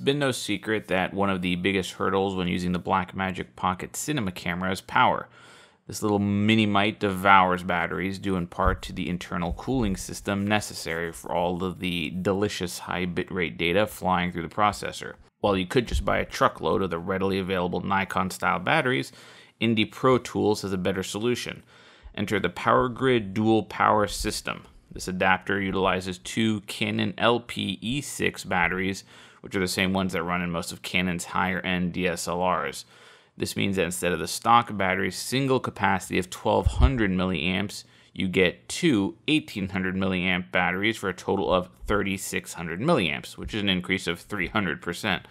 It's been no secret that one of the biggest hurdles when using the Blackmagic Pocket Cinema camera is power. This little mini mite devours batteries due in part to the internal cooling system necessary for all of the delicious high bitrate data flying through the processor. While you could just buy a truckload of the readily available Nikon style batteries, IndiPro Tools has a better solution. Enter the PowerGrid Dual Power System. This adapter utilizes two Canon LP-E6 batteries, which are the same ones that run in most of Canon's higher end DSLRs. This means that instead of the stock battery's single capacity of 1200 milliamps, you get two 1800 milliamp batteries for a total of 3600 milliamps, which is an increase of 300%.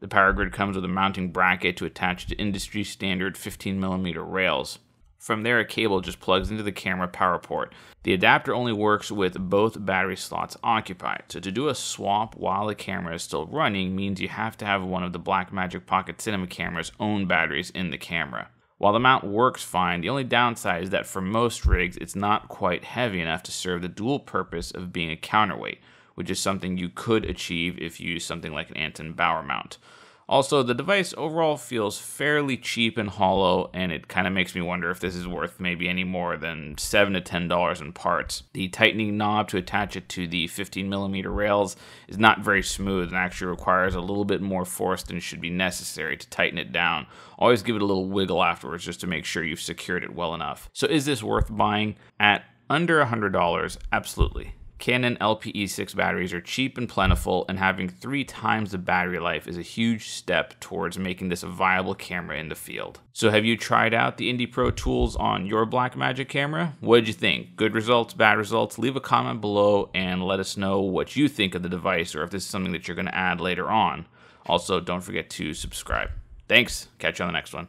The power grid comes with a mounting bracket to attach to industry standard 15 millimeter rails. From there, a cable just plugs into the camera power port. The adapter only works with both battery slots occupied, so to do a swap while the camera is still running means you have to have one of the Blackmagic Pocket Cinema camera's own batteries in the camera. While the mount works fine, the only downside is that for most rigs, it's not quite heavy enough to serve the dual purpose of being a counterweight, which is something you could achieve if you use something like an Anton Bauer mount. Also, the device overall feels fairly cheap and hollow, and it kind of makes me wonder if this is worth maybe any more than seven to ten dollars in parts. The tightening knob to attach it to the 15 millimeter rails is not very smooth and actually requires a little bit more force than should be necessary to tighten it down. Always give it a little wiggle afterwards just to make sure you've secured it well enough. So, is this worth buying at under $100? Absolutely. Canon LPE6 batteries are cheap and plentiful, and having three times the battery life is a huge step towards making this a viable camera in the field. So, have you tried out the IndiPro tools on your Blackmagic camera? What did you think? Good results, bad results? Leave a comment below and let us know what you think of the device or if this is something that you're going to add later on. Also, don't forget to subscribe. Thanks. Catch you on the next one.